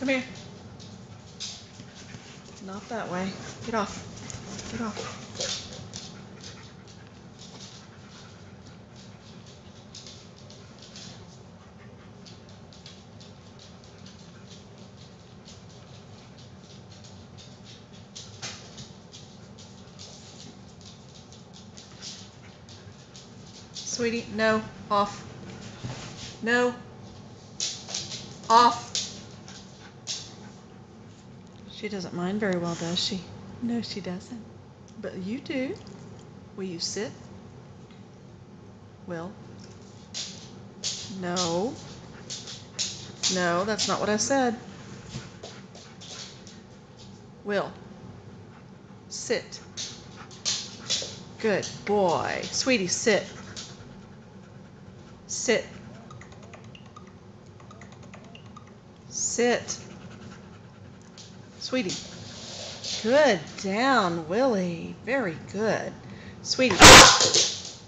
Come here. Not that way. Get off. Get off. Sweetie, no. Off. No. Off. She doesn't mind very well, does she? No, she doesn't. But you do. Will you sit? Will? No. No, that's not what I said. Will. Sit. Good boy. Sweetie, sit. Sit. Sit. Sweetie. Good down, Willie. Very good. Sweetie.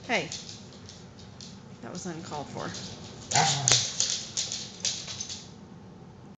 Hey. That was uncalled for.